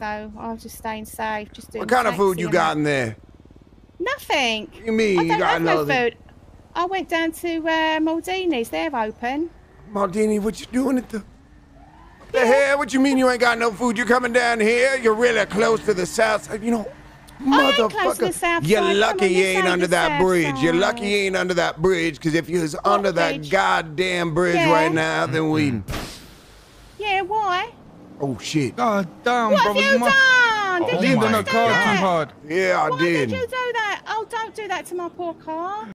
so I was just staying safe. Just doing What kind of food you got in there? Nothing. You mean I you don't got have no food. I went down to uh, Maldini's. They're open. Maldini, what you doing at the... What the hell? What you mean you ain't got no food? You coming down here? You're really close to the south side. You know, I am motherfucker. close to the south You're lucky on, you ain't ain't under that south bridge. You're lucky you ain't under that bridge, because if you was under that goddamn bridge Yeah. right now, then we... Yeah, why? Oh, shit. God damn, What have you you must done? Did leaned you on just the do car that? too hard. Yeah, I Why did. did you do that? Oh, don't do that to my poor car.